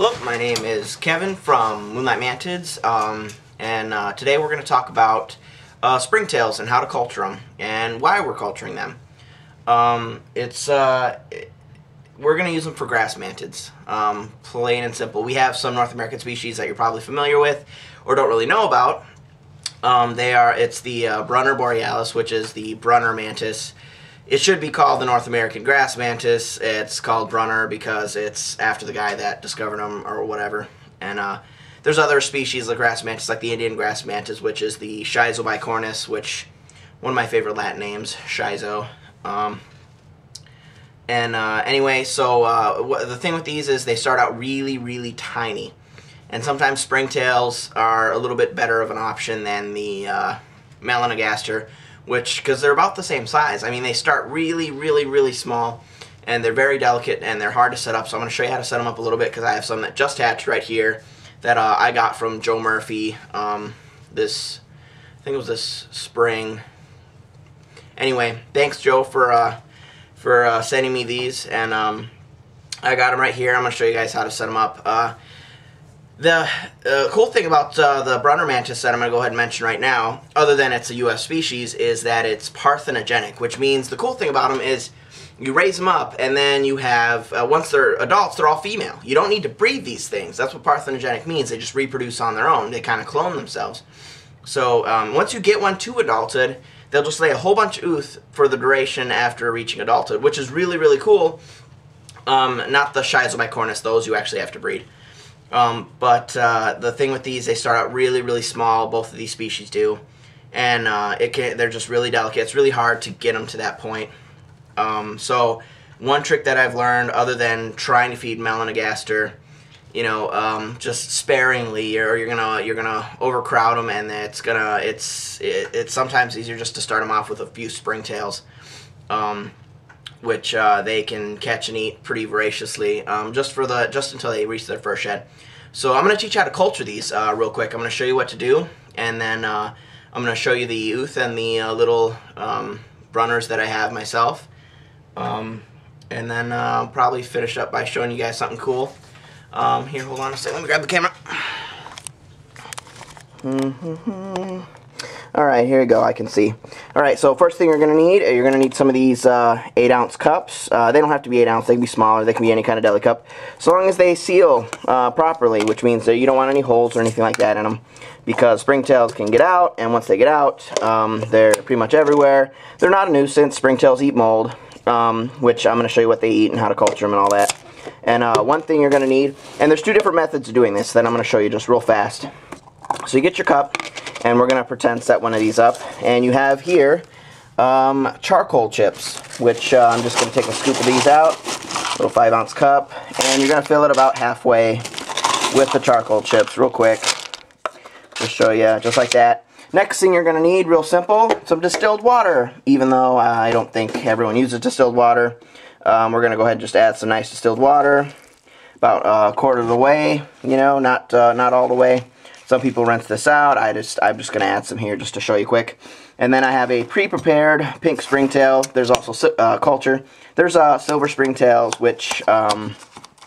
Hello, my name is Kevin from Moonlight Mantids, um, and uh, today we're going to talk about uh, springtails and how to culture them and why we're culturing them. Um, it's uh, it, we're going to use them for grass mantids, um, plain and simple. We have some North American species that you're probably familiar with or don't really know about. Um, they are it's the uh, Brunneria borealis, which is the Brunner mantis. It should be called the North American grass mantis. It's called Brunner because it's after the guy that discovered them or whatever. And uh, there's other species of grass mantis, like the Indian grass mantis, which is the Schizobicornis, which one of my favorite Latin names, Schizo. Um, and uh, anyway, so uh, the thing with these is they start out really, really tiny. And sometimes springtails are a little bit better of an option than the uh, melanogaster, which, because they're about the same size. I mean, they start really, really, really small, and they're very delicate, and they're hard to set up. So I'm going to show you how to set them up a little bit, because I have some that just hatched right here that uh, I got from Joe Murphy um, this, I think it was this spring. Anyway, thanks Joe for uh, for uh, sending me these, and um, I got them right here. I'm going to show you guys how to set them up. The uh, cool thing about uh, the Brunner mantis that I'm going to go ahead and mention right now, other than it's a U.S. species, is that it's parthenogenic, which means the cool thing about them is you raise them up, and then you have, uh, once they're adults, they're all female. You don't need to breed these things. That's what parthenogenic means. They just reproduce on their own. They kind of clone themselves. So um, once you get one to adulthood, they'll just lay a whole bunch of ooth for the duration after reaching adulthood, which is really, really cool. Um, not the Schizobicornis, those you actually have to breed. Um, but uh, the thing with these, they start out really, really small. Both of these species do, and uh, it can, they're just really delicate. It's really hard to get them to that point. Um, so one trick that I've learned, other than trying to feed melanogaster, you know, um, just sparingly, or you're gonna you're gonna overcrowd them, and it's gonna it's it, it's sometimes easier just to start them off with a few springtails. Which uh, they can catch and eat pretty voraciously, um, just for the just until they reach their first shed. So I'm going to teach you how to culture these uh, real quick. I'm going to show you what to do, and then uh, I'm going to show you the ooth and the uh, little um, brunners that I have myself. Um, and then uh, I'll probably finish up by showing you guys something cool. Um, here, hold on a second. Let me grab the camera. Mm -hmm. Alright, here we go, I can see. Alright, so first thing you're going to need, you're going to need some of these uh, 8 ounce cups. Uh, they don't have to be 8 ounce, they can be smaller, they can be any kind of deli cup. So long as they seal uh, properly, which means that you don't want any holes or anything like that in them. Because springtails can get out, and once they get out, um, they're pretty much everywhere. They're not a nuisance, springtails eat mold, um, which I'm going to show you what they eat and how to culture them and all that. And uh, one thing you're going to need, and there's two different methods of doing this that I'm going to show you just real fast. So you get your cup, and we're going to pretend set one of these up. And you have here um, charcoal chips, which uh, I'm just going to take a scoop of these out, little 5 ounce cup, and you're going to fill it about halfway with the charcoal chips real quick. Just show you, just like that. Next thing you're going to need, real simple, some distilled water. Even though uh, I don't think everyone uses distilled water, um, we're going to go ahead and just add some nice distilled water. About a quarter of the way, you know, not uh, not all the way. Some people rinse this out. I just, I'm just going to add some here just to show you quick. And then I have a pre-prepared pink springtail. There's also uh, culture. There's uh, silver springtails, which um,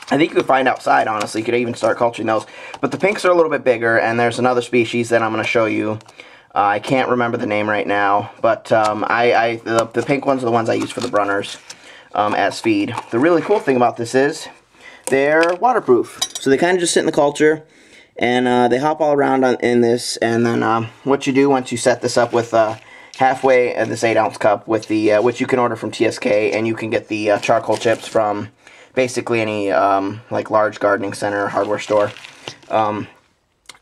I think you could find outside, honestly. You could even start culturing those. But the pinks are a little bit bigger, and there's another species that I'm going to show you. Uh, I can't remember the name right now, but um, I, I the, the, pink ones are the ones I use for the brunners um, as feed. The really cool thing about this is they're waterproof. So they kind of just sit in the culture and uh, they hop all around on, in this and then um, what you do once you set this up with uh, halfway of this 8 ounce cup with the uh, which you can order from TSK and you can get the uh, charcoal chips from basically any um, like large gardening center or hardware store. Um,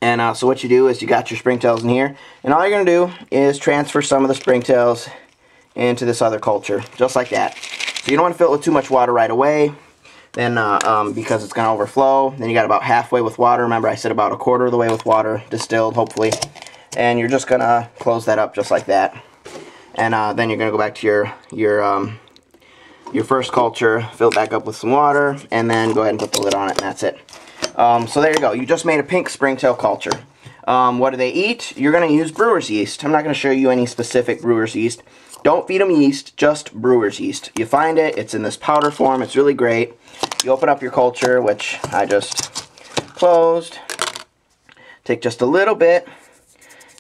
and uh, so what you do is you got your springtails in here and all you're gonna do is transfer some of the springtails into this other culture just like that. So you don't want to fill it with too much water right away then uh, um, because it's going to overflow. Then you got about halfway with water. Remember I said about a quarter of the way with water, distilled hopefully. And you're just going to close that up just like that. And uh, then you're going to go back to your, your, um, your first culture, fill it back up with some water, and then go ahead and put the lid on it, and that's it. Um, so there you go. You just made a pink springtail culture. Um, what do they eat? You're going to use brewer's yeast. I'm not going to show you any specific brewer's yeast. Don't feed them yeast, just brewer's yeast. You find it, it's in this powder form, it's really great. You open up your culture, which I just closed. Take just a little bit,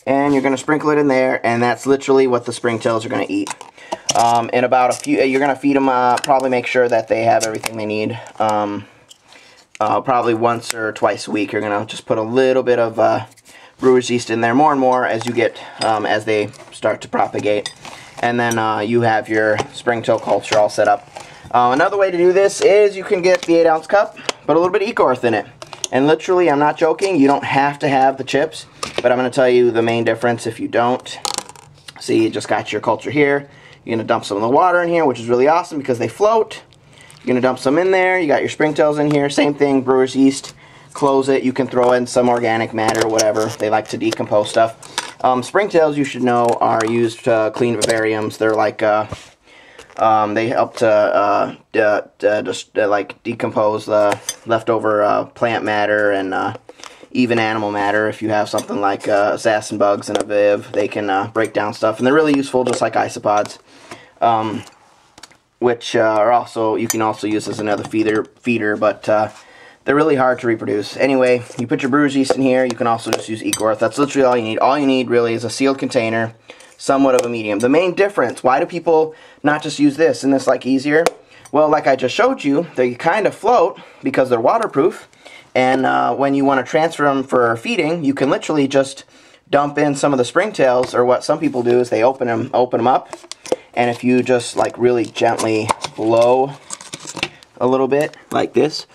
and you're going to sprinkle it in there, and that's literally what the springtails are going to eat. Um, in about a few, you're going to feed them, uh, probably make sure that they have everything they need. Um, uh, probably once or twice a week. You're going to just put a little bit of uh, brewer's yeast in there more and more as you get, um, as they start to propagate. And then uh, you have your springtail culture all set up. Uh, another way to do this is you can get the 8 ounce cup, put a little bit of Eco Earth in it. And literally, I'm not joking, you don't have to have the chips, but I'm going to tell you the main difference if you don't. See, you just got your culture here. You're going to dump some of the water in here, which is really awesome because they float. You're going to dump some in there. You got your springtails in here. Same thing, brewer's yeast. Close it. You can throw in some organic matter whatever. They like to decompose stuff. Um, springtails, you should know, are used to clean vivariums. They're like... Uh, um, they help to uh, just uh, like decompose the leftover uh, plant matter and uh, even animal matter. If you have something like uh, assassin bugs and a viv, they can uh, break down stuff, and they're really useful, just like isopods. Um, which are also you can also use as another feeder feeder, but they're really hard to reproduce. Anyway, you put your brewer's yeast in here. You can also just use Eco. That's literally all you need. All you need really is a sealed container somewhat of a medium. The main difference, why do people not just use this and this like easier? Well, like I just showed you, they kind of float because they're waterproof. And uh, when you want to transfer them for feeding, you can literally just dump in some of the springtails, or what some people do is they open them, open them up, and if you just like really gently blow a little bit like this,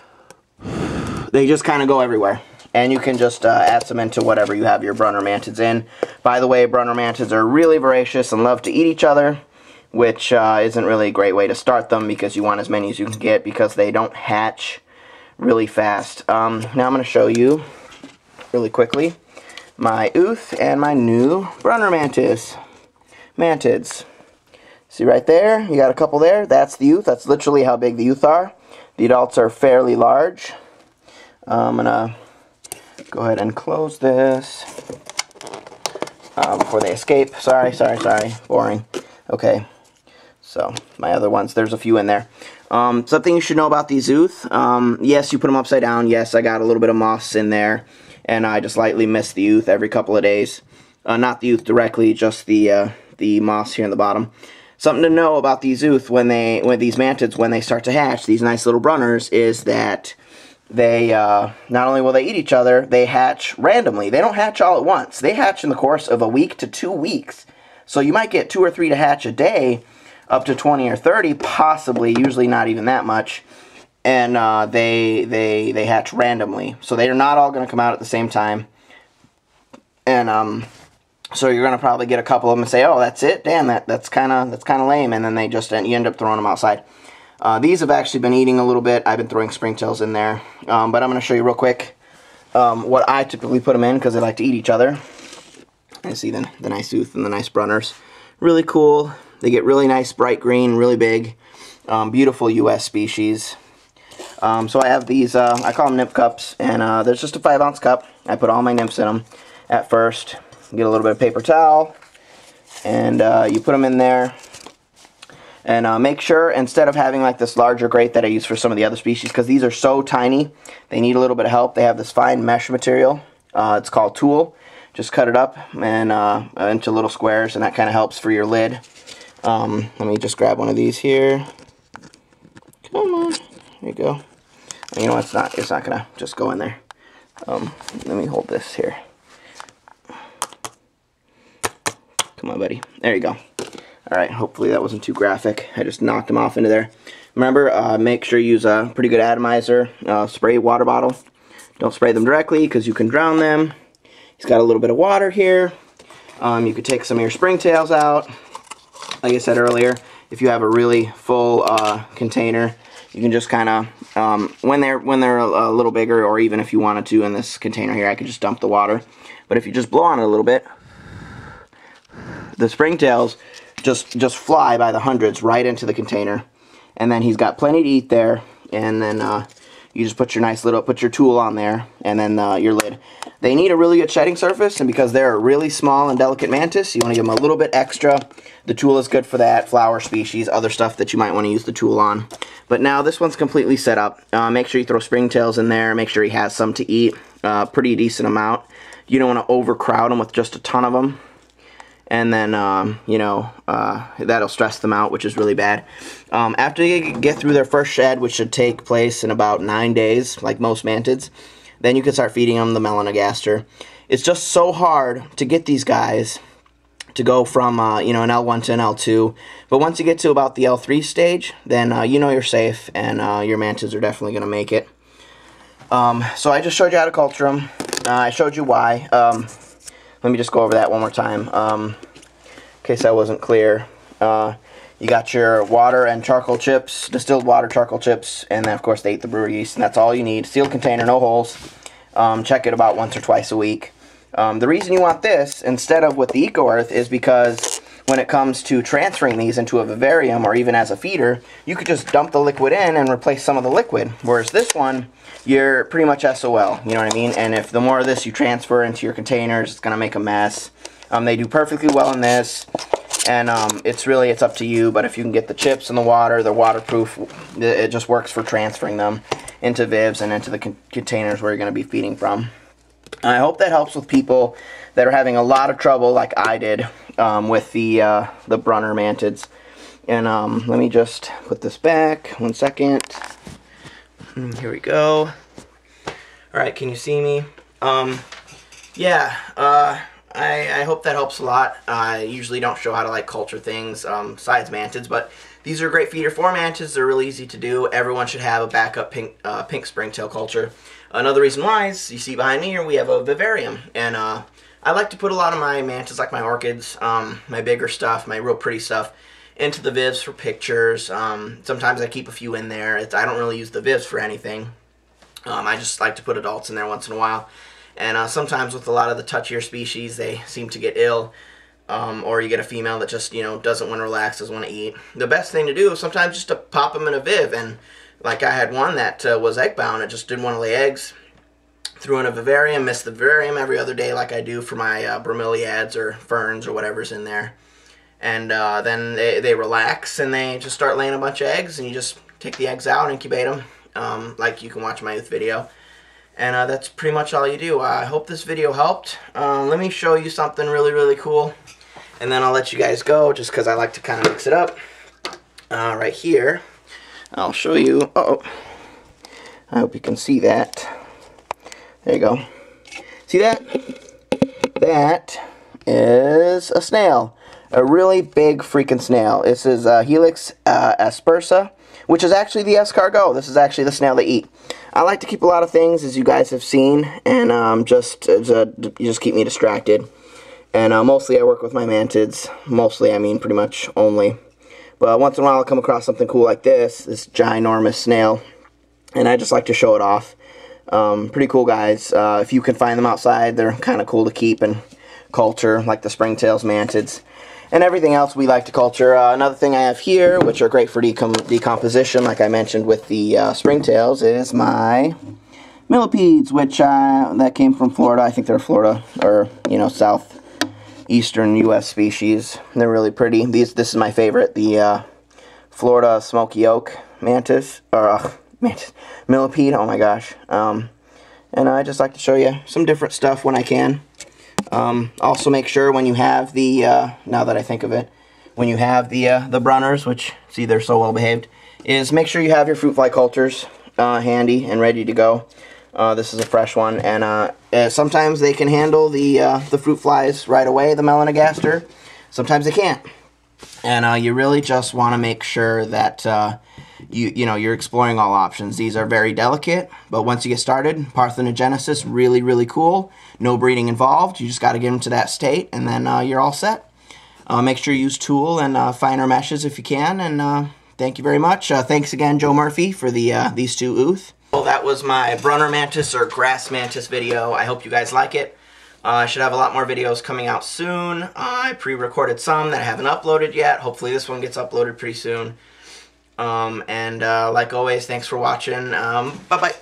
they just kind of go everywhere and you can just uh, add some into whatever you have your Brunner mantids in. By the way, Brunner mantids are really voracious and love to eat each other, which uh, isn't really a great way to start them because you want as many as you can get because they don't hatch really fast. Um, now I'm going to show you really quickly my Ooth and my new Brunner mantis. Mantids. See right there? You got a couple there. That's the youth. That's literally how big the youth are. The adults are fairly large. I'm going to go ahead and close this uh, before they escape. Sorry, sorry, sorry. Boring. Okay. So, my other ones, there's a few in there. Um, something you should know about these Ooth. Um, yes, you put them upside down. Yes, I got a little bit of moss in there. And I just lightly mist the Ooth every couple of days. Uh, not the Ooth directly, just the uh, the moss here in the bottom. Something to know about these Ooth when they, when these mantids, when they start to hatch, these nice little brunners, is that they uh, not only will they eat each other, they hatch randomly. They don't hatch all at once. They hatch in the course of a week to two weeks. So you might get two or three to hatch a day, up to 20 or 30, possibly, usually not even that much. And uh, they, they, they hatch randomly. So they are not all going to come out at the same time. And um, so you're to probably get a couple of them and say, oh, that's it? Damn, that, that's kind of that's kind of lame. And then they just you end up throwing them outside. Uh, these have actually been eating a little bit. I've been throwing springtails in there. Um, but I'm going to show you real quick um, what I typically put them in because they like to eat each other. I see the, the nice Ooth and the nice Brunners. Really cool. They get really nice bright green, really big. Um, beautiful U.S. species. Um, so I have these, uh, I call them nymph cups, and uh, there's just a 5 ounce cup. I put all my nymphs in them at first. Get a little bit of paper towel, and uh, you put them in there. And uh, make sure, instead of having like this larger grate that I use for some of the other species, because these are so tiny, they need a little bit of help. They have this fine mesh material. Uh, it's called tulle. Just cut it up and uh, into little squares, and that kind of helps for your lid. Um, let me just grab one of these here. Come on. There you go. You know, it's not, it's not going to just go in there. Um, let me hold this here. Come on, buddy. There you go. Alright, hopefully that wasn't too graphic. I just knocked them off into there. Remember, uh, make sure you use a pretty good atomizer. Uh, spray water bottle. Don't spray them directly because you can drown them. He's got a little bit of water here. Um, you could take some of your springtails out. Like I said earlier, if you have a really full uh, container, you can just kind of, um, when they're when they're a, a little bigger, or even if you wanted to in this container here, I could just dump the water. But if you just blow on it a little bit, the springtails just just fly by the hundreds right into the container. And then he's got plenty to eat there. And then uh, you just put your nice little, put your tulle on there, and then uh, your lid. They need a really good shedding surface, and because they're a really small and delicate mantis, you want to give them a little bit extra. The tulle is good for that, flower species, other stuff that you might want to use the tulle on. But now this one's completely set up. Uh, make sure you throw springtails in there, make sure he has some to eat, uh, pretty decent amount. You don't want to overcrowd them with just a ton of them and then um, you know uh, that'll stress them out, which is really bad. Um, after they get through their first shed, which should take place in about nine days, like most mantids, then you can start feeding them the melanogaster. It's just so hard to get these guys to go from uh, you know an L1 to an L2, but once you get to about the L3 stage, then uh, you know you're safe, and uh, your mantids are definitely going to make it. Um, so I just showed you how to culture them. Uh, I showed you why. Let me just go over that one more time um, in case I wasn't clear. Uh, you got your water and charcoal chips, distilled water, charcoal chips, and then of course they the brewery yeast, and that's all you need. Sealed container, no holes. Um, check it about once or twice a week. Um, the reason you want this instead of with the Eco Earth is because when it comes to transferring these into a vivarium or even as a feeder, you could just dump the liquid in and replace some of the liquid. Whereas this one, you're pretty much SOL, you know what I mean? And if the more of this you transfer into your containers, it's going to make a mess. Um, they do perfectly well in this, and um, it's really, it's up to you, but if you can get the chips and the water, they're waterproof, it just works for transferring them into vivs and into the con containers where you're going to be feeding from. I hope that helps with people that are having a lot of trouble like I did um, with the, uh, the Brunner mantids. And um, let me just put this back, one second. Hmm, here we go. Alright, can you see me? Um, yeah, uh, I, I hope that helps a lot. I usually don't show how to like culture things um, besides mantids, but these are great feeder for mantids. They're really easy to do. Everyone should have a backup pink, uh, pink springtail culture. Another reason why is you see behind me here we have a vivarium, and uh, I like to put a lot of my mantids, like my orchids, um, my bigger stuff, my real pretty stuff, into the Vivs for pictures. Um, sometimes I keep a few in there. It's, I don't really use the Vivs for anything. Um, I just like to put adults in there once in a while. And uh, sometimes with a lot of the touchier species, they seem to get ill. Um, or you get a female that just, you know, doesn't want to relax, doesn't want to eat. The best thing to do is sometimes just to pop them in a Viv. And like I had one that uh, was egg bound. It just didn't want to lay eggs. Threw in a vivarium, mist the vivarium every other day like I do for my uh, bromeliads or ferns or whatever's in there. And uh, then they, they relax and they just start laying a bunch of eggs and you just take the eggs out and incubate them um, like you can watch my ooth video. And uh, that's pretty much all you do. I hope this video helped. Uh, let me show you something really really cool and then I'll let you guys go just because I like to kind of mix it up. Uh, right here I'll show you uh oh I hope you can see that there you go see that that is a snail a really big freaking snail. This is uh, Helix uh, aspersa, which is actually the escargot. This is actually the snail they eat. I like to keep a lot of things, as you guys have seen, and um, just uh, just keep me distracted. And uh, mostly I work with my mantids. Mostly, I mean pretty much only. But once in a while I'll come across something cool like this, this ginormous snail, and I just like to show it off. Um, pretty cool guys. Uh, if you can find them outside, they're kind of cool to keep and culture, like the springtails mantids and everything else we like to culture. Uh, another thing I have here, which are great for decom decomposition, like I mentioned with the uh, springtails, is my millipedes, which uh, that came from Florida. I think they're Florida or you know southeastern U.S. species. They're really pretty. These this is my favorite, the uh, Florida smoky oak mantis or uh, mantis millipede. Oh my gosh. Um, and I just like to show you some different stuff when I can. Um, also make sure when you have the, uh, now that I think of it, when you have the uh, the Brunners, which see they're so well behaved, is make sure you have your fruit fly cultures uh, handy and ready to go. Uh, this is a fresh one, and uh, uh, sometimes they can handle the the fruit flies right away, the melanogaster. Sometimes they can't, and you really just want to make sure that you you know you're exploring all options. These are very delicate, but once you get started, parthenogenesis really really cool. No breeding involved. You just got to get them to that state, and then uh, you're all set. Uh, make sure you use tulle and uh, finer meshes if you can, and uh, thank you very much. Uh, thanks again, Joe Murphy, for the uh, these two ooth. Well, that was my Brunner mantis or grass mantis video. I hope you guys like it. I should have a lot more videos coming out soon. I pre-recorded some that I haven't uploaded yet. Hopefully this one gets uploaded pretty soon. Um, and uh, like always, thanks for watching. Um, bye bye.